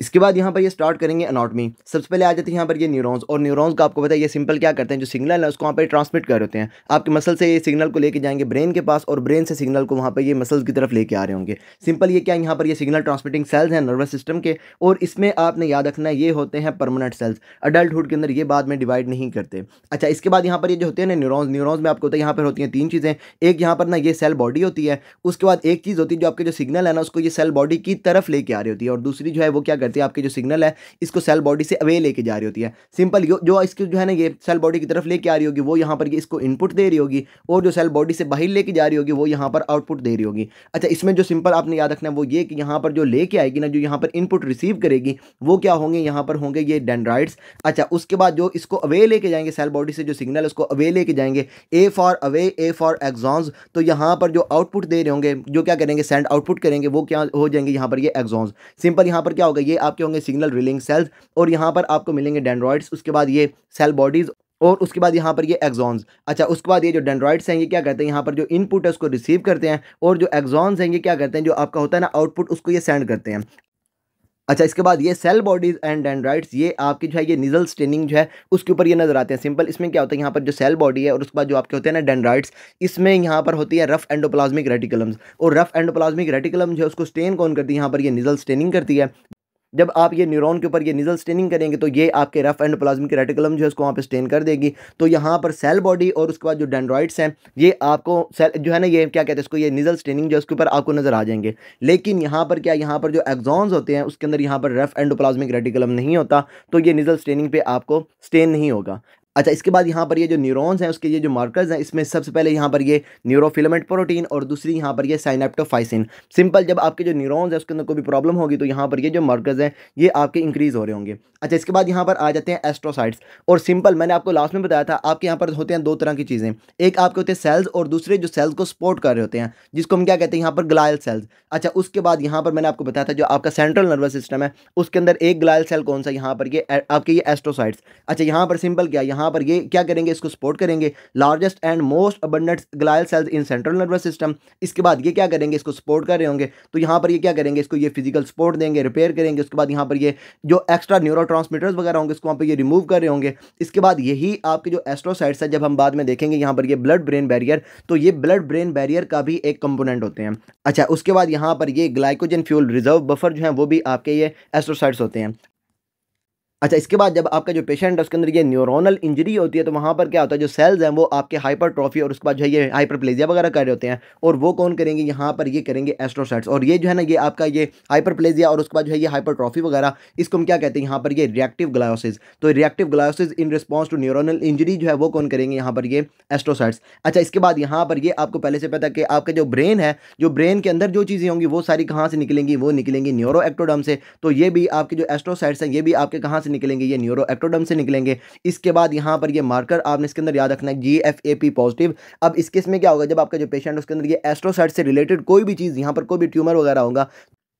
इसके बाद यहाँ पर ये स्टार्ट करेंगे अनाटमी सबसे पहले आ जाते हैं यहाँ पर ये न्यूरॉन्स और न्यूरॉन्स का आपको पता है ये सिंपल क्या करते हैं, जो सिग्नल है उसको वहाँ पर ट्रांसमिट कर होते हैं। आपके मसल से ये सिग्नल को लेके जाएँगे ब्रेन के पास और ब्रेन से सिग्नल को वहाँ पर ये मसल्स की तरफ़ लेके आ रहे होंगे। सिंपल ये क्या यहाँ पर ये सिग्नल ट्रांसमिटिंग सेल्स हैं नर्वस सिस्टम के और इसमें आपने याद रखना ये होते हैं परमानेंट सेल्स अडल्टहुड के अंदर ये बाद में डिवाइड नहीं करते। अच्छा इसके बाद यहाँ पर ये जो होते हैं ना न्यूरॉन्स न्यूरॉन्स में आपको होता है यहाँ पर होती हैं तीन चीज़ें। एक यहाँ पर ना ये सेल बॉडी होती है, उसके बाद एक चीज़ होती है जो आपके जो सिग्नल है ना, उसको ये सेल बॉडी की तरफ़ लेके आ रही होती है और दूसरी जो है वो क्या करती है, आपके जो सिग्नल है, इसको सेल बॉडी से अवे लेके जा रही होती है। सिंपल जो इसकी जो है ना ये सेल बॉडी की तरफ़ लेके आ रही होगी, वो यहाँ पर इसको इनपुट दे रही होगी, और जो सेल बॉडी से बाहर लेके जा रही होगी, वो यहाँ पर आउटपुट दे रही होगी। अच्छा इसमें जो सिंपल आपने याद रखना है, वो ये कि यहाँ पर जो लेके आएगी ना, जो यहाँ पर इनपुट रिसीव करेगी, वो क्या होंगे? यहाँ पर होंगे ये डेंड्राइड्स अच्छा उसके बाद जो इसको अवे लेके जाएँगे सेल बॉडी से जो सिग्नल उसको अवे लेके जाएँगे। A for away A for axons तो यहाँ पर जो आउटपुट दे रहे होंगे, जो क्या करेंगे? सेंड आउटपुट करेंगे, वो क्या हो जाएँगे यहाँ पर ये एग्जॉन्स सिंपल यहाँ पर क्या होगा? ये आपके होंगे सिग्नल रिलिंग सेल्स और यहाँ पर आपको मिलेंगे डेंड्रॉइड्स, उसके बाद ये सेल बॉडीज़ और उसके बाद यहाँ पर ये एग्जॉन्स अच्छा उसके बाद ये जो डेंड्रॉइड्स हैं, ये क्या करते हैं? यहाँ पर जो इनपुट है, उसको रिसीव करते हैं और जो एग्जॉन्स हैं, ये क्या करते हैं? जो आपका होता है ना, आउटपुट, उसको ये सेंड करते हैं। अच्छा इसके बाद ये सेल बॉडीज़ एंड डेंड्राइड्स, ये आपकी जो है, ये निजल स्टेनिंग जो है, उसके ऊपर ये नज़र आते हैं। सिंपल, इसमें क्या होता है? यहाँ पर जो सेल बॉडी है और उसके बाद जो आपके होते हैं ना, डेंड्राइड्स, इसमें यहाँ पर होती है रफ एंडोप्लाज्मिक रेटिकुलम्स और रफ एंडोप्लाज्मिक रेटिकुलम जो है, उसको स्टेन कौन करती है? यहाँ पर ये निजल स्टेनिंग करती है। जब आप ये न्यूरॉन के ऊपर ये निजल स्टेनिंग करेंगे तो ये आपके रफ एंड प्लाज्मिक रेटिकुलम जो है, उसको वहाँ पे स्टेन कर देगी। तो यहाँ पर सेल बॉडी और उसके बाद जो डेंड्रॉइड्स हैं, ये आपको सेल जो है ना, ये क्या कहते हैं इसको, ये निजल स्टेनिंग जो है, उसके ऊपर आपको नज़र आ जाएँगे। लेकिन यहाँ पर क्या, यहाँ पर जो एग्जॉन्स होते हैं, उसके अंदर यहाँ पर रफ एंड प्लाज्मिक रेटिकुलम नहीं होता तो ये निजल स्टेनिंग पर आपको स्टेन नहीं होगा। अच्छा इसके बाद यहाँ पर ये जो न्यूरॉन्स हैं उसके ये जो मार्कर्स हैं इसमें सबसे पहले यहाँ पर ये न्यूरोफिलामेंट प्रोटीन और दूसरी यहाँ पर ये साइनेप्टोफाइसिन सिंपल जब आपके जो न्यूरॉन्स हैं उसके अंदर कोई भी प्रॉब्लम होगी तो यहाँ पर ये जो मार्कर्स हैं ये आपके इंक्रीज़ हो रहे होंगे अच्छा इसके बाद यहाँ पर आ जाते हैं एस्ट्रोसाइड्स और सिंपल मैंने आपको लास्ट में बताया था आपके यहाँ पर होते हैं दो तरह की चीज़ें एक आपके होते हैं सेल्स और दूसरे जो सेल्स को सपोर्ट कर रहे होते हैं जिसको हम क्या कहते हैं यहाँ पर ग्लायल सेल्स अच्छा उसके बाद यहाँ पर मैंने आपको बताया था जो आपका सेंट्रल नर्वस सिस्टम है उसके अंदर एक ग्लायल सेल कौन सा यहाँ पर ये आपके ये एस्ट्रोसाइड्स अच्छा यहाँ पर सिंपल क्या यहाँ पर ये क्या करेंगे, इसको सपोर्ट करेंगे। Largest and most abundant glial cells in central nervous system इसके बाद ये क्या करेंगे, इसको सपोर्ट कर रहे होंगे। तो यहाँ पर ये क्या करेंगे, इसको ये फ़िज़िकल सपोर्ट देंगे रिपेयर करेंगे। उसके बाद यहाँ पर ये जो एक्स्ट्रा न्यूरो वगैरह होंगे, इसको वहाँ पर ये रिमूव कर रहे होंगे। इसके बाद यही आपके जो एस्ट्रोसाइड्स है, जब हम बाद में देखेंगे, यहाँ पर ये ब्लड ब्रेन बैरियर तो ये ब्लड ब्रेन बैरियर का भी एक कंपोनेंट होते हैं। अच्छा उसके बाद यहाँ पर ये ग्लाइकोजन फ्यूल रिज़र्व बफर जो है, वो भी आपके ये एस्ट्रोसाइड्स होते हैं। अच्छा इसके बाद जब आपका जो पेशेंट है, उसके अंदर ये न्यूरोनल इंजरी होती है तो वहाँ पर क्या होता है, जो सेल्स हैं, वो आपके हाइपर ट्रॉफी और उसके बाद जो है, ये हाइपरप्लेजिया वगैरह कर रहे होते हैं। और वो कौन करेंगे? यहाँ पर ये करेंगे एस्ट्रोसाइट्स और ये जो है ना, ये आपका ये हाइपरप्लेजिया और उसके बाद जो है, ये हाइपर ट्रॉफी वगैरह, इसको हम क्या कहते हैं, यहाँ पर ये रिएक्टिव ग्लायोसिस तो reactive gliosis in response to neuronal injury जो है, वो कौन करेंगे? यहाँ पर ये एस्ट्रोसाइट्स अच्छा इसके बाद यहाँ पर ये आपको पहले से पता कि आपका जो ब्रेन है, जो ब्रेन के अंदर जो चीज़ें होंगी, वो सारी कहाँ से निकलेंगी? वो निकलेंगी न्यूरो से। तो ये भी आपके जो एस्ट्रोसाइट्स हैं, ये भी आपके कहाँ से निकलेंगे, ये न्यूरो एक्टोडम से निकलेंगे। इसके बाद यहाँ पर ये मार्कर आपने इसके अंदर याद रखना है G F A P positive अब इस केस में क्या होगा, जब आपका जो पेशेंट उसके अंदर ये एस्ट्रोसाइट से रिलेटेड कोई भी चीज़, यहाँ पर कोई भी ट्यूमर वगैरह होगा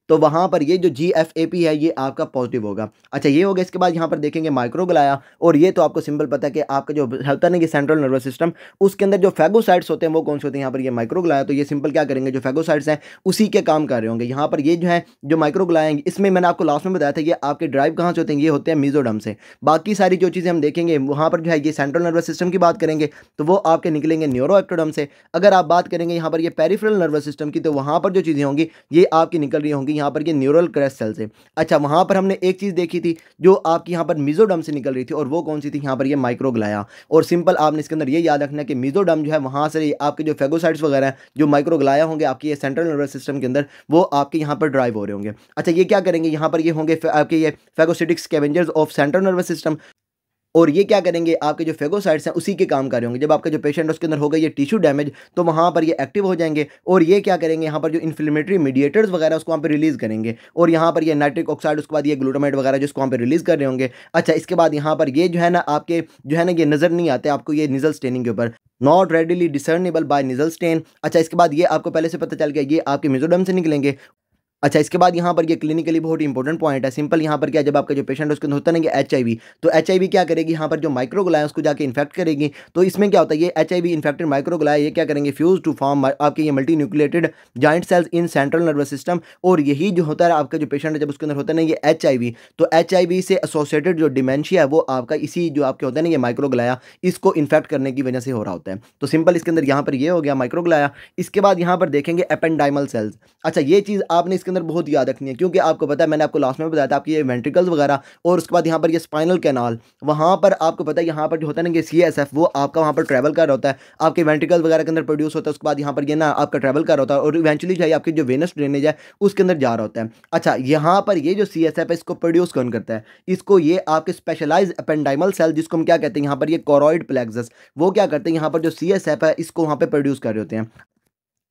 तो वहाँ पर ये जो जी एफ़ ए पी है, ये आपका पॉजिटिव होगा। अच्छा ये हो गया, इसके बाद यहाँ पर देखेंगे माइक्रोग्लाया और ये तो आपको सिंपल पता है कि आपका जो होता है कि सेंट्रल नर्वस सिस्टम उसके अंदर जो फैगोसाइड्स होते हैं, वो कौन से होते हैं? यहाँ पर ये माइक्रोग्लाया तो ये सिंपल क्या करेंगे? जो फैगोसाइड्स हैं, उसी के काम कर रहे होंगे। यहाँ पर ये जो है, जो माइक्रोग्लाया हैं, इसमें मैंने आपको लास्ट में बताया था, ये आपके ड्राइव कहाँ से होते हैं? ये होते हैं मीजोडम से। बाकी सारी जो चीज़ें हम देखेंगे, वहाँ पर जो है, ये सेंट्रल नर्वस सिस्टम की बात करेंगे तो वो आपके निकलेंगे न्यूरो एक्टोडम से। अगर आप बात करेंगे, यहाँ पर ये पेरिफेरल नर्वस सिस्टम की तो वहाँ पर जो चीज़ें होंगी, ये आपकी निकल रही होंगी। यहाँ पर ये न्यूरल क्रैश सेल से। अच्छा वहाँ पर हमने एक चीज़ देखी थी, जो आपकी यहाँ पर मिजोडम से निकल रही थी, और वो कौन सी थी? यहाँ पर ये माइक्रोग्लाया। और सिंपल आपने इसके अंदर ये याद रखना है कि मिजोडम जो है, वहाँ से आपके जो फेगोसाइड्स वगैरह हैं, जो माइक्रोग्लाया होंगे आपके ये सेंट्रल नर्वस सिस्टम के अंदर, वो आपके यहाँ पर ड्राइव हो रहे होंगे। अच्छा ये क्या करेंगे? यहाँ पर ये होंगे आपके ये phagocytics scavengers of central nervous system और ये क्या करेंगे, आपके जो फेगोसाइड्स हैं, उसी के काम कर रहे होंगे। जब आपका जो पेशेंट उसके अंदर होगा ये टिश्यू डैमेज तो वहाँ पर ये एक्टिव हो जाएँगे और ये क्या करेंगे, यहाँ पर जो इन्फ्लेमेटरी मीडिएटर्स वगैरह, उसको वहाँ पर रिलीज़ करेंगे। और यहाँ पर ये नाइट्रिक ऑक्साइड उसके बाद ये ग्लूटामेट वगैरह, जिसको वहाँ पर रिलीज़ कर रहे होंगे। अच्छा इसके बाद यहाँ पर ये जो है ना, आपके जो है ना, ये नज़र नहीं आते आपको ये निजल स्टेनिंग के ऊपर। Not readily discernible by Nissl stain अच्छा इसके बाद ये आपको पहले से पता चल गया, ये आपके मिजोडम से निकलेंगे। अच्छा इसके बाद यहाँ पर ये क्लिनिकली बहुत इंपॉर्टेंट पॉइंट है। सिंपल यहाँ पर क्या जब आपका जो पेशेंट है, उसके अंदर होता नहीं एच आई तो एच क्या करेगी? यहाँ पर जो माइक्रोगुलाय उसको जाकर इन्फेक्ट करेगी। तो इसमें क्या होता है, ये एच आई इन्फेक्टेड माइक्रोगुलाय ये क्या करेंगे? फ्यूज टू फॉर्म आपके ये multinucleated giant cells in central nervous system और यही जो होता है, आपका जो पेशेंट है, जब उसके अंदर होता है ना ये एचआईवी तो एचआईवी से एसोसिएटेड जो डिमेंशिया है, वो आपका इसी जो आपके होता है ना ये माइक्रोगुलाया इसको इन्फेक्ट करने की वजह से हो रहा होता है। तो सिंपल इसके अंदर यहाँ पर ये हो गया माइक्रोगुलाया इसके बाद यहाँ पर देखेंगे एपेंडाइमल सेल्स अच्छा ये चीज़ आपने इसके अंदर बहुत याद रखनी है, क्योंकि आपको पता है, मैंने आपको लास्ट में बताया था, आपकी ये वेंट्रिकल्स वगैरह, और उसके बाद यहाँ पर ये स्पाइनल कैनाल वहाँ पर आपको पता है, यहाँ पर जो होता है ना कि सी एस एफ़ वो आपका वहाँ पर ट्रैवल कर रहा होता है, आपके वेंट्रिकल वगैरह के अंदर प्रोड्यूस होता है, उसके बाद यहाँ पर ये ना आपका ट्रैवल कर रहा होता है, और इवेंचुअली है आपकी जो वेनस ड्रेनेज है, उसके अंदर जा रहा होता है। अच्छा यहाँ पर ये जो सी एस एफ़ है, इसको प्रोड्यूस कौन करता है? इसको ये आपके स्पेशलाइज अपेंडाइमल सेल जिसको हम क्या कहते हैं, यहाँ पर ये कोरॉइड प्लेक्सस वो क्या करते हैं, यहाँ पर जो सी एस एफ़ है, इसको वहाँ पर प्रोड्यूस कर रहे होते हैं।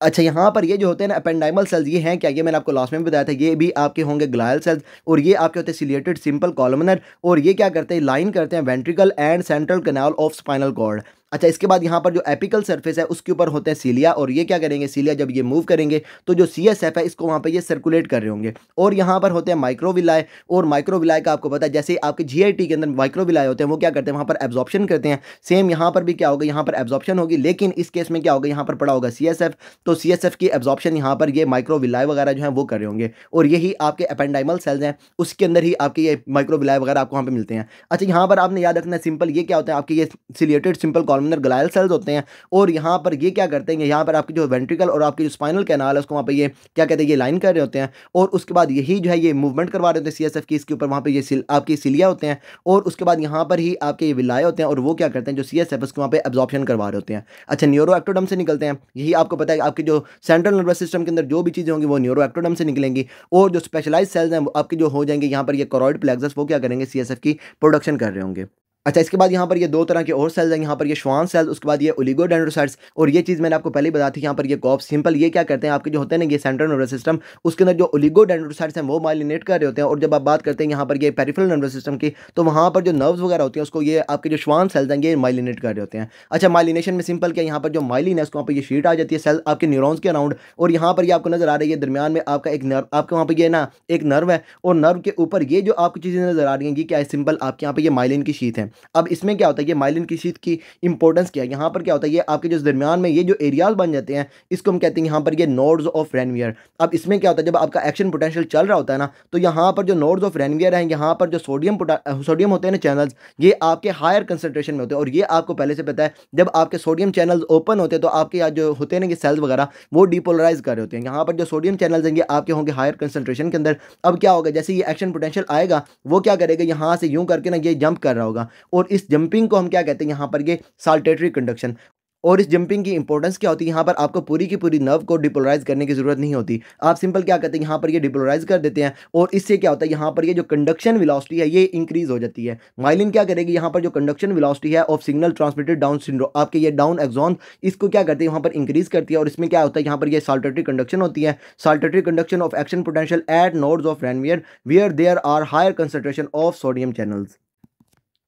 अच्छा यहाँ पर ये जो होते हैं ना अपेंडाइमल सेल्स ये हैं क्या? ये मैंने आपको लास्ट में बताया था, ये भी आपके होंगे ग्लायल सेल्स और ये आपके होते हैं सिलेटेड सिंपल कॉलमनर और ये क्या करते हैं लाइन करते हैं ventricle and central canal of spinal cord अच्छा इसके बाद यहाँ पर जो एपिकल सर्फेस है, उसके ऊपर होते हैं सीलिया और ये क्या करेंगे? सीलिया जब ये मूव करेंगे तो जो सी एस एफ़ है, इसको वहाँ पर ये सर्कुलेट कर रहे होंगे। और यहाँ पर होते हैं माइक्रोविलाय और माइक्रोविलाय का आपको पता है, जैसे आपके जी आई टी के अंदर माइक्रोविलाय होते हैं, वो क्या करते हैं? वहाँ पर एब्जॉर्प्शन करते हैं। सेम यहाँ पर भी क्या होगा? यहाँ पर एब्जॉर्प्शन होगी, लेकिन इस केस में क्या होगा? यहाँ पर पड़ा होगा सी एस एफ़ तो सी एस एफ़ की एब्जॉर्प्शन यहाँ पर ये माइक्रोविलाय वगैरह जो है, वो कर रहे होंगे। और यही आपके अपेंडाइमल सेल्स हैं, उसके अंदर ही आपके ये माइक्रोविलाय वगैरह आपको वहाँ पर मिलते हैं। अच्छा यहाँ पर आपने याद रखना सिंपल ये क्या होता है? आपके ये ciliated simple columnar glial cells होते हैं, और यहाँ पर ये क्या करते हैं, यहाँ पर आपकी जो वेंट्रिकल और आपकी जो स्पाइनल कैनाल है, उसको वहाँ पर ये, क्या कहते हैं, ये लाइन कर रहे होते हैं, और उसके बाद यही जो है ये मूवमेंट करवा रहे होते हैं सीएसएफ की, इसके ऊपर वहाँ पर ये आपकी सिलिया होते हैं, और उसके बाद यहाँ पर ही आपके ये विलाए होते हैं, और वो क्या करते हैं, जो सी एस एफ़ उसको वहाँ पर एब्जॉर्प्शन करवा रहे होते हैं। अच्छा न्यूरो एक्टोडम से निकलते हैं, यही आपको पता है, आपके जो सेंट्रल नर्वस सिस्टम के अंदर जो भी चीज़ें होंगी, वो न्यूरो एक्टोडम से निकलेंगी, और जो स्पेशलाइज सेल्स हैं आपके जो हो जाएँगे, यहाँ पर ये कॉरॉइड प्लेक्सस वो क्या करेंगे सीएसएफ की प्रोडक्शन कर रहे होंगे। अच्छा इसके बाद यहाँ पर ये दो तरह के और सेल्स हैं। यहाँ पर ये श्वान सेल्स उसके बाद ये ओलिगोडेंड्रोसाइट्स और ये चीज़ मैंने आपको पहले बताई थी, यहाँ पर ये कॉप सिंपल ये क्या करते हैं आपके जो होते हैं ना, ये सेंट्रल नर्वस सिस्टम उसके अंदर जो ओलिगोडेंड्रोसाइट्स हैं, वो माइलिनेट कर रहे होते हैं और जब आप बात करते हैं यहाँ पर ये पेरिफेरल नर्वस सिस्टम की तो वहाँ पर जो नर्व्स वगैरह होती हैं, उसको ये आपके जो श्वान सेल्स हैं, ये माइलिनेट कर रहे होते हैं। अच्छा माइलिनेशन में सिंपल क्या यहाँ पर जो माइलिन है, उसको वहाँ पर ये शीट आ जाती है सेल आपके न्यूरॉन्स के अराउंड और यहाँ पर ये आपको नज़र आ रही है दरमियान में आपका एक नर्व आपके वहाँ पर ये ना, एक नर्व है और नर्व के ऊपर ये जो आपकी चीज़ें नज़र आ रही हैं, ये क्या है? सिंपल आपके यहाँ पर ये माइलिन की शीत है। अब इसमें क्या होता है ये माइलिन की शीत की इंपॉर्टेंस क्या है? यहाँ पर क्या होता है ये आपके जो दरमियान में ये जो एरियाज़ बन जाते हैं, इसको हम कहते हैं यहाँ पर ये नोड्स ऑफ़ रेनवियर अब इसमें क्या होता है, जब आपका एक्शन पोटेंशियल चल रहा होता है ना तो यहाँ पर जो नोड्स ऑफ़ रेनवियर हैं, यहाँ पर जो सोडियम सोडियम होते हैं ना चैनल्स ये आपके हायर कंसनट्रेशन में होते हैं। और ये आपको पहले से पता है, जब आपके सोडियम चैनल्स ओपन होते हैं तो आपके यहाँ जो होते हैं ना कि सेल्स वगैरह, वो डिपोलराइज कर रहे होते हैं। यहाँ पर जो सोडियम चैनल्स हैं, ये आपके होंगे हायर कंसनट्रेशन के अंदर। अब क्या होगा, जैसे ये एक्शन पोटेंशियल आएगा, वो क्या करेगा, यहाँ से यूँ करके ना ये जंप कर रहा होगा। और इस जंपिंग को हम क्या कहते हैं? यहाँ पर ये साल्टेटरी कंडक्शन और इस जंपिंग की इंपॉर्टेंस क्या होती है? यहाँ पर आपको पूरी की पूरी नर्व को डिपोलराइज करने की ज़रूरत नहीं होती। आप सिंपल क्या करते हैं? यहाँ पर ये डिपोलराइज कर देते हैं और इससे क्या होता है? यहाँ पर ये जो कंडक्शन विलॉसिटी है, ये इंक्रीज हो जाती है। माइलिन क्या करेगी? यहाँ पर जो कंडक्शन विलॉसिटी है of signal transmitted down syndrome आपके ये डाउन एक्जॉन इसको क्या करती है? यहाँ पर इंक्रीज करती है और इसमें क्या होता है? यहाँ पर यह साल्टेटरी कंडक्शन होती है। Saltatory conduction of action potential at nodes of Ranvier where there are higher concentration of sodium channels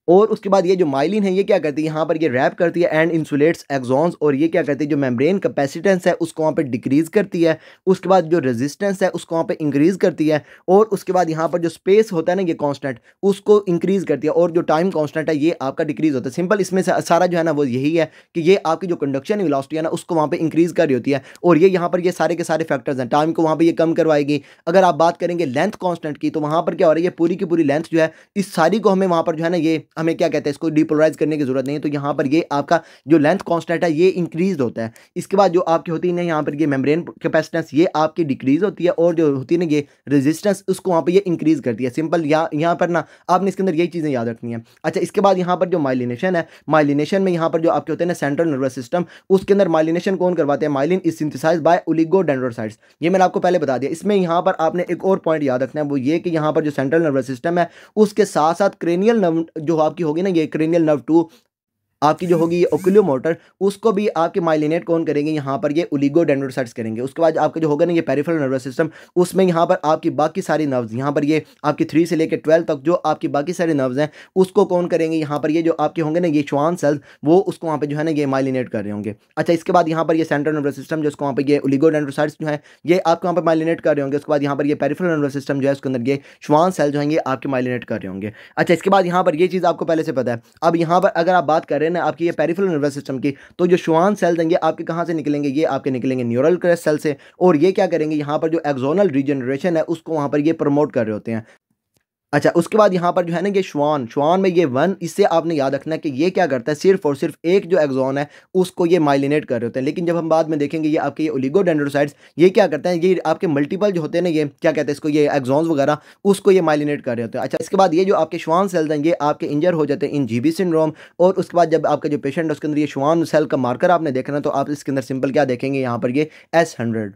और उसके बाद ये जो माइलिन है, ये क्या करती है? यहाँ पर ये रैप करती है एंड इंसुलेट्स एक्सॉन्स और ये क्या करती है? जो मेम्ब्रेन कैपेसिटेंस है, उसको वहाँ पे डिक्रीज़ करती है। उसके बाद जो रेजिस्टेंस है, उसको वहाँ पे इंक्रीज़ करती है और उसके बाद यहाँ पर जो स्पेस होता है ना, ये कॉन्स्टेंट उसको इंक्रीज़ करती है और जो टाइम कॉन्स्टेंट है, ये आपका डिक्रीज़ होता है। सिंपल इसमें सारा जो है ना, वो यही है कि ये आपकी जो कंडक्शन विलासिटी है ना, उसको वहाँ पर इंक्रीज़ कर रही होती है और ये यहाँ पर ये सारे के सारे फैक्टर्स हैं। टाइम को वहाँ पर ये कम करवाएगी। अगर आप बात करेंगे लेंथ कॉन्स्टेंट की तो वहाँ पर क्या हो रहा है? ये पूरी की पूरी लेंथ जो है, इस सारी को हमें वहाँ पर जो है ना, ये हमें क्या कहते हैं, इसको डिपोलराइज करने की ज़रूरत नहीं है। तो यहाँ पर ये आपका जो लेंथ कॉन्स्टेंट है, ये इंक्रीज होता है। इसके बाद जो आपकी होती है ना, यहाँ पर ये मेम्ब्रेन कैपेसिटेंस ये आपकी डिक्रीज होती है और जो होती है ना, ये रेजिस्टेंस उसको वहाँ पर ये इंक्रीज करती है। सिंपल यहाँ यहाँ पर ना, आपने इसके अंदर यही चीज़ें याद रखनी है। अच्छा इसके बाद यहाँ पर जो माइलिनेशन है माइलिनेशन में यहाँ पर जो आपके होते हैं ना सेंट्रल नर्वस सिस्टम उसके अंदर माइलिनेशन कौन करवाते हैं? Myelin is synthesise by oligodendrocytes ये मैंने आपको पहले बता दिया। इसमें यहाँ पर आपने एक और पॉइंट याद रखना है, वो ये कि यहाँ पर जो सेंट्रल नर्वस सिस्टम है, उसके साथ साथ क्रेनियल जो आपकी होगी ना ये क्रेनियल नर्व टू आपकी जो होगी ये ओक्यूलो मोटर उसको भी आपके माइलिनेट कौन करेंगे? यहाँ पर ये उलिगो डेंड्रोसाइट्स करेंगे। उसके बाद आपका जो होगा ना ये पेरिफेरल नर्वस सिस्टम उसमें यहाँ पर आपकी बाकी सारी नर्व्स यहाँ पर ये आपकी थ्री से लेकर ट्वेल्व तक जो आपकी बाकी सारे नर्व्स हैं, उसको कौन करेंगे? यहाँ पर ये जो आपके होंगे ना ये श्वान सेल्स वो उसको वहाँ पर जो है ना ये माइलिनेट कर रहे होंगे। अच्छा इसके बाद यहाँ पर ये सेंट्रल नर्वस सिस्टम जो, उसको वहाँ पर ये उलिगो डेंड्रोसाइट्स जो है, ये आपको वहाँ पर माइलिनेट कर रहे होंगे। उसके बाद यहाँ पर ये पेरिफेरल नर्वस सिस्टम जो है, उसके अंदर ये श्वान सेल जो है, ये आपके माइलिनेट कर रहे होंगे। अच्छा इसके बाद यहाँ पर ये चीज़ आपको पहले से पता है। अब यहाँ पर अगर आप बात कर रहे है आपकी ये पेरिफेरल नर्वस सिस्टम की तो जो शुआन सेल देंगे, आपके कहाँ से निकलेंगे? ये आपके निकलेंगे न्यूरल क्रेस सेल से। और ये क्या करेंगे? यहाँ पर जो एक्जोनल रीजनरेशन है, उसको वहाँ पर ये प्रमोट कर रहे होते हैं। अच्छा उसके बाद यहाँ पर जो है ना, ये श्वान श्वान में ये वन, इससे आपने याद रखना है कि ये क्या करता है, सिर्फ़ और सिर्फ़ एक जो एग्जॉन है, उसको ये माइलिनेट कर रहे होते हैं। लेकिन जब हम बाद में देखेंगे, ये आपके ये ओलिगोडेंड्रोसाइड्स ये क्या करते हैं, ये आपके मल्टीपल जो होते हैं ना, ये क्या कहते हैं इसको, ये एग्जॉन्स वगैरह, उसको ये माइलिनेट कर रहे होते हैं। अच्छा इसके बाद ये जो आपके श्वान सेल्स हैं, ये आपके इंजर हो जाते हैं इन जीबी सिंड्रोम, और उसके बाद जब आपका जो पेशेंट है, उसके अंदर ये श्वान सेल का मार्कर आपने देखना तो आप इसके अंदर सिंपल क्या देखेंगे, यहाँ पर ये एस हंड्रेड।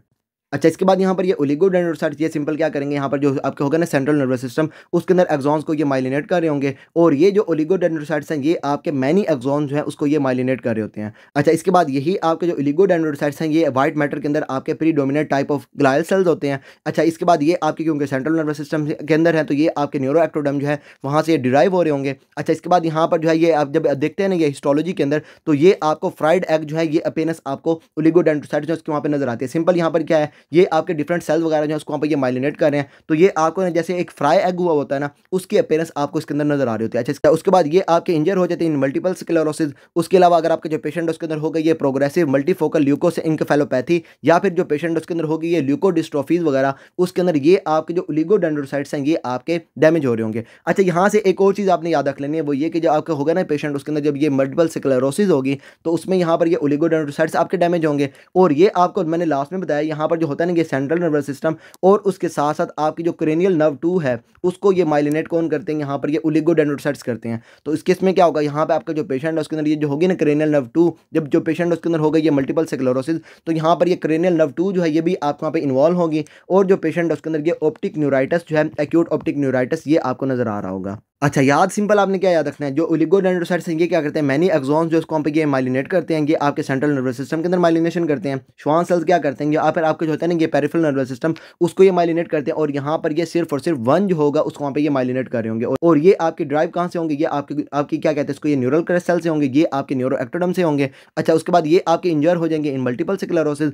अच्छा इसके बाद यहाँ पर ये ओलिगोडेंड्रोसाइट्स ये सिंपल क्या करेंगे? यहाँ पर जो आपके होगा ना सेंट्रल नर्वस सिस्टम उसके अंदर एक्सॉन्स को ये माइलिनेट कर रहे होंगे। और ये जो ओलिगोडेंड्रोसाइट्स हैं, ये आपके मैनी एक्सॉन्स जो है, उसको ये माइलिनेट कर रहे होते हैं। अच्छा इसके बाद यही आपके जो ओलिगोडेंड्रोसाइट्स हैं, ये वाइट मैटर के अंदर आपके predominate type of glial cells होते हैं। अच्छा इसके बाद ये आपके क्योंकि सेंट्रल नर्वस सिस्टम के अंदर है तो ये आपके न्यूरो एक्टोडम जो है, वहाँ से ये डिराइव हो रहे होंगे। अच्छा इसके बाद यहाँ पर जो है, ये आप जब देखते हैं ना ये हिस्टोलॉजी के अंदर तो ये आपको फ्राइड एग जो है, ये अपेनस आपको ओलिगोडेंड्रोसाइट्स जो है, उसके वहाँ पर नज़र आती है। सिंपल यहाँ पर क्या है? ये आपके डिफरेंट सेल्स वगैरह जो है, उसको वहाँ पर ये माइलिनेट कर रहे हैं। तो ये आपको जैसे एक फ्राई एग हुआ होता है ना, उसकी अपेयरेंस आपको इसके अंदर नज़र आ रही होती है। अच्छा उसके बाद ये आपके इंजर हो जाते हैं मल्टीपल स्क्लेरोसिस उसके अलावा अगर आपके जो पेशेंट उसके अंदर हो गई ये प्रोग्रेसिव मल्टीफोकल ल्यूकोस इंकफेलोपैथी या फिर जो पेशेंट उसके अंदर होगी ये ल्यूकोडिस्ट्रोफीज वगैरह, उसके अंदर ये आपके जो लिगोडेंड्रोसाइट्स हैं, ये आपके डैमेज हो रहे होंगे। अच्छा यहाँ से एक और चीज़ आपने याद रख लेनी है, वो ये कि जो आपका होगा ना पेशेंट उसके अंदर जब ये मल्टीपल स्क्लेरोसिस होगी तो उसमें यहाँ पर ये ओलिगोडेंड्रोसाइट्स आपके डैमेज होंगे। और ये आपको मैंने लास्ट में बताया, यहाँ पर जो होता है ना ये सेंट्रल नर्वस सिस्टम और उसके साथ साथ आपकी जो क्रेनियल नर्व टू है, उसको ये माइलिनेट कौन करते हैं? यहाँ पर ये उलिगोडेंड्रोसाइट्स करते हैं। तो इस केस में क्या होगा? यहाँ पे आपका जो पेशेंट है, उसके अंदर ये जो होगी ना क्रेनियल नर्व टू जब जो पेशेंट उसके अंदर होगा ये मल्टीपल सेक्लोरोसिस तो यहाँ पर ये क्रेनियल नर्व टू जो है, ये भी आपको वहाँ पे इन्वॉल्व होगी और जो पेशेंट उसके अंदर ये ऑप्टिक न्यूराइटस जो है एक्यूट ऑप्टिक न्यूराइटस ये आपको नज़र आ रहा होगा। अच्छा याद सिंपल आपने क्या याद रखना है? जो ओलिगोडेंड्रोसाइट्स हैं, ये क्या करते हैं? मैनी एक्सॉन्स जो इसको पे ये माइलिनेट करते हैं, ये आपके सेंट्रल नर्वस सिस्टम के अंदर माइलिनेशन करते हैं। श्वान सेल्स क्या करते हैं? यहाँ पर आपके जो होता है ना, ये पेरिफेरल नर्वस सिस्टम उसको ये माइलिनेट करते हैं और यहाँ पर ये सिर्फ़ और सिर्फ़ वन जो होगा उसको वहाँ पे ये माइलिनेट कर रहे होंगे। और ये आपकी ड्राइव कहाँ से होंगे? ये आपकी आपकी क्या कहते हैं, इसको ये न्यूरल क्रेस सेल से होंगे, ये आपके न्यूरो एक्टोडम से होंगे। अच्छा उसके बाद ये आपके इंजर हो जाएँगे इन मल्टीपल सिक्लरोसिस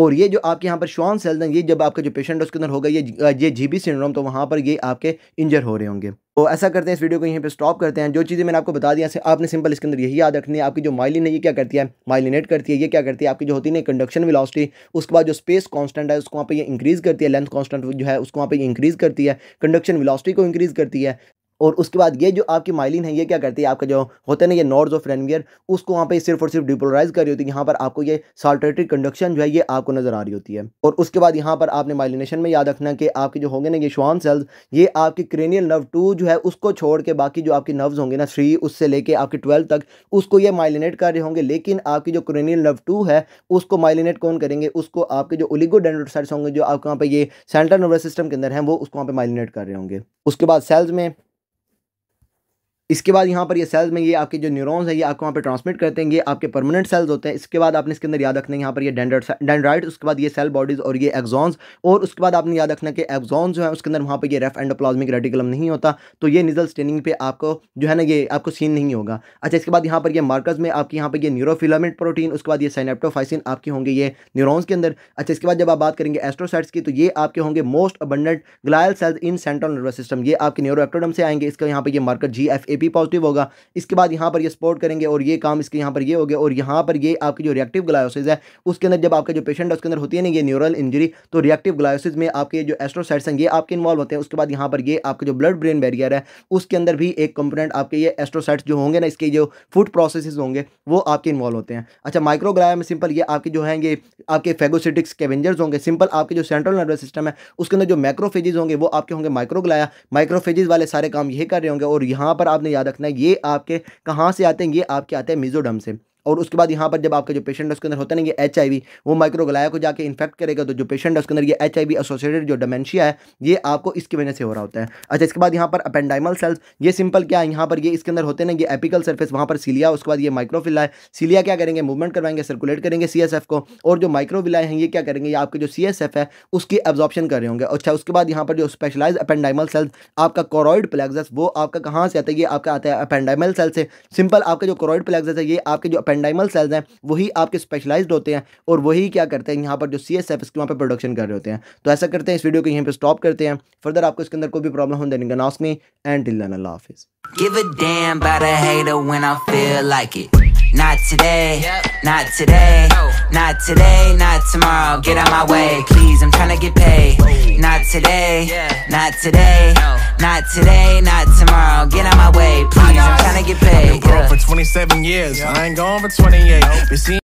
और ये जो आपके यहाँ पर श्वान हैं, ये जब आपका जो पेशेंट है, उसके अंदर होगा ये ये जीबी सिंड्रोम तो वहाँ पर ये आपके इंजर हो रहे होंगे। तो ऐसा करते हैं इस वीडियो को यहीं पे स्टॉप करते हैं। जो चीज़ें मैंने आपको बता दिया आपने सिंपल इसके अंदर यही याद रखनी है। आपकी जो माइलिन है, ये क्या करती है? माइलिनेट करती है। ये क्या करती है? आपकी जो होती है कंडक्शन विलॉसिटी उसके बाद जो स्पेस कांस्टेंट है, उसको वहाँ पे ये इंक्रीज़ करती है लेंथ कांस्टेंट जो है, उसको वहाँ पे इंक्रीज़ करती है। कंडक्शन विलॉसिटी को इंक्रीज़ करती है। और उसके बाद ये जो आपकी माइलिन है, ये क्या करती है? आपका जो होता है ना, ये नॉर्ड्स ऑफ़ रेनवियर उसको वहाँ पे सिर्फ़ और सिर्फ़ डिपोलराइज कर रही होती है। यहाँ पर आपको ये साल्टेटरी कंडक्शन जो है, ये आपको नज़र आ रही होती है। और उसके बाद यहाँ पर आपने माइलिनेशन में याद रखना कि आपके जो होंगे ना, ये श्वान सेल्स ये आपकी क्रेनियल नर्व टू जो है, उसको छोड़ के बाकी जो आपकी नर्व्स होंगे ना थ्री उससे लेके आपके ट्वेल्व तक, उसको ये माइलिनेट कर रहे होंगे। लेकिन आपकी जो क्रेनियल नर्व टू है, उसको माइलिनेट कौन करेंगे? उसको आपके जो ओलिगोडेंड्रोसाइट्स होंगे, जो आपके वहाँ पे ये सेंट्रल नर्वस सिस्टम के अंदर हैं, वो उसको वहाँ पे माइलिनेट कर रहे होंगे। उसके बाद सेल्स में इसके बाद यहाँ पर ये सेल्स में ये आपके जो न्यूरॉन्स हैं, ये आपको वहाँ पे ट्रांसमिट करते हैं, ये आपके परमानेंट सेल्स होते हैं। इसके बाद आपने इसके अंदर याद रखना है, यहाँ पर ये डेंड्राइट उसके बाद ये सेल बॉडीज़ और ये एक्जॉन्स और उसके बाद आपने याद रखना कि एक्जॉन्स जो है, उसके अंदर वहाँ पर ये रेफ एंडोप्लाज्मिक रेडिकुलम नहीं होता तो ये निजल स्टेनिंग पे आपको जो है ना, ये आपको सीन नहीं होगा। अच्छा इसके बाद यहाँ पर ये मार्कज में आपके यहाँ पर ये न्यूरोफिलामेंट प्रोटीन उसके बाद ये साइनेप्टोफाइसिन आपके होंगे ये न्यूरोन्स के अंदर। अच्छा इसके बाद जब आप बात करेंगे एस्ट्रोसाइट्स की तो ये आपके होंगे most abundant glial cells in central nervous system ये आपके न्यूरो से आएँगे, इसका यहाँ पर ये marker G F A P positive होगा। इसके बाद यहाँ पर ये सपोर्ट करेंगे और ये काम इसके यहाँ पर ये हो गया और यहाँ पर ये आपकी जो रिएक्टिव ग्लायोसिस है, उसके अंदर जब आपका जो पेशेंट है, उसके अंदर होती है ना ये न्यूरल इंजरी तो रिएक्टिव ग्लायोसिस में आपके जो एस्ट्रोसाइट्स हैं, ये आपके इन्वॉल्व होते हैं। उसके बाद यहाँ पर ये आपका जो ब्लड ब्रेन बैरियर है, उसके अंदर भी एक कंपोनेंट आपके ये एस्ट्रोसाइट्स जो होंगे ना, इसके जो फ़ूड प्रोसेस होंगे, वो आपके इन्वॉल्व होते हैं। अच्छा माइक्रोग्लाया में सिंपल ये आपके जो हैं, ये आपके फेगोसिटिक्स कैवेंजर्स होंगे। सिंपल आपके जो सेंट्रल नर्वस सिस्टम है, उसके अंदर जो माइक्रोफेजेज होंगे, वो आपके होंगे माइक्रोग्लाया माइक्रोफेजेज वाले सारे काम यही कर रहे होंगे और यहाँ पर आपने याद रखना है। ये आपके कहाँ से आते हैं? ये आपके आते हैं मिजोरम से। और उसके बाद यहाँ पर जब आपका जो पेशेंट है उसके अंदर होता है ना ये एच वो माइक्रोगलाया को जाके इन्फेक्ट करेगा तो जो पेशेंट है उसके अंदर ये एचआईवी एसोसिएटेड जो डेमेंशिया है, ये आपको इसकी वजह से हो रहा होता है। अच्छा इसके बाद यहाँ पर अपेंडाइमल सेल्स ये सिंपल क्या है? यहाँ पर ये इसके अंदर होते हैं ना ये एपिकल सर्फेस वहाँ पर सीलिया उसके बाद ये माइक्रोफिला है सीलिया क्या करेंगे? मूवमेंट करवाएँगे सर्कुलेट करेंगे सीएसएफ को, और जो माइक्रोविलाए हैं, ये क्या करेंगे? ये आपके जो सीएसएफ है, उसकी एब्जॉर्प्शन कर रहे होंगे। अच्छा उसके बाद यहाँ पर जो स्पेशलाइज अपेंडाइमल सेल्स आपका कोरॉइड प्लेक्सस वो आपका कहाँ से आता है? ये आपका आता है अपेंडाइमल सेल से। सिंपल आपका जो कोरॉइड प्लेक्सस है, ये आपके जो अपेंडाइमल सेल्स हैं, वही आपके स्पेशलाइज होते हैं और वही क्या करते हैं, यहाँ पर जो सी एस एफ़ इसके वहाँ पर प्रोडक्शन कर रहे होते हैं। तो ऐसा करते हैं, इस वीडियो को यहीं पर स्टॉप करते हैं। फर्दर आपको इसके अंदर कोई भी प्रॉब्लम हो देने का नास्क एंड टिल अल्लाह हाफिज़ Give a damn about a hater when I feel like it. Not today, not today, not today, not tomorrow. Get out my way, please. I'm trying to get paid. Not today, not today, not today, not tomorrow. Get out my way, please. I'm trying to get paid. I've been broke for 27 years. I ain't going for 28.